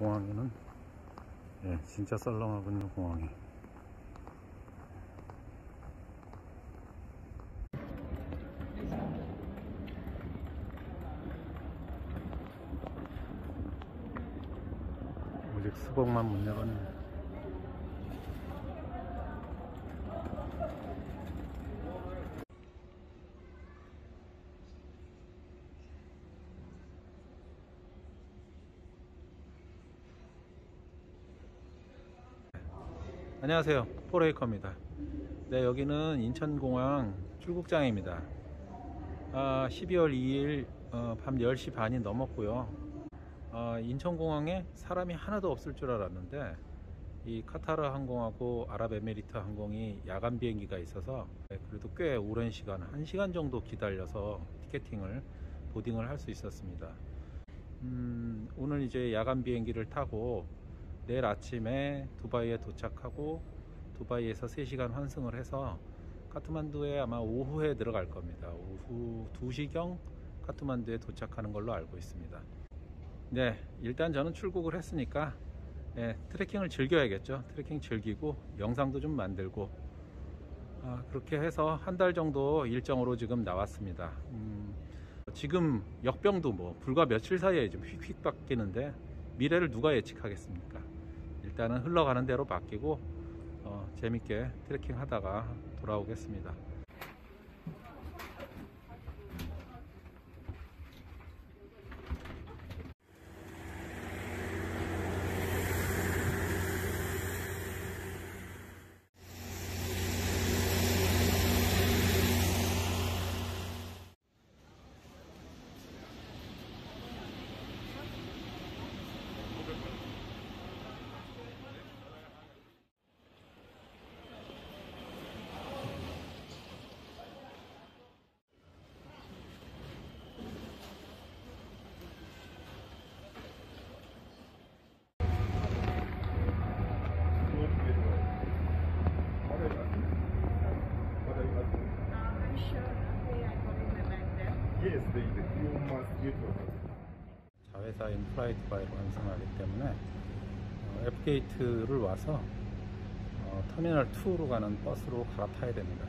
공항에는? 예, 진짜 썰렁하군요 공항이. 오직 수복만 못 열었네 안녕하세요. 포레이커입니다. 네 여기는 인천공항 출국장입니다. 아, 12월 2일 어, 밤 10시 반이 넘었고요. 아, 인천공항에 사람이 하나도 없을 줄 알았는데 이 카타르 항공하고 아랍에미리트 항공이 야간 비행기가 있어서 네, 그래도 꽤 오랜 시간 1시간 정도 기다려서 티켓팅을 보딩을 할 수 있었습니다. 음, 오늘 이제 야간 비행기를 타고 내일 아침에 두바이에 도착하고 두바이에서 3시간 환승을 해서 카트만두에 아마 오후에 들어갈 겁니다. 오후 2시경 카트만두에 도착하는 걸로 알고 있습니다. 네, 일단 저는 출국을 했으니까 네, 트레킹을 즐겨야겠죠. 트레킹 즐기고 영상도 좀 만들고 아, 그렇게 해서 한 달 정도 일정으로 지금 나왔습니다. 음, 지금 역병도 뭐 불과 며칠 사이에 좀 휙휙 바뀌는데 미래를 누가 예측하겠습니까? 일단은 흘러가는 대로 바뀌고 어, 재밌게 트레킹 하다가 돌아오겠습니다. 자회사인 플라이두바이로 환승하기 때문에 어, F게이트를 와서 어, 터미널 2로 가는 버스로 갈아타야 됩니다.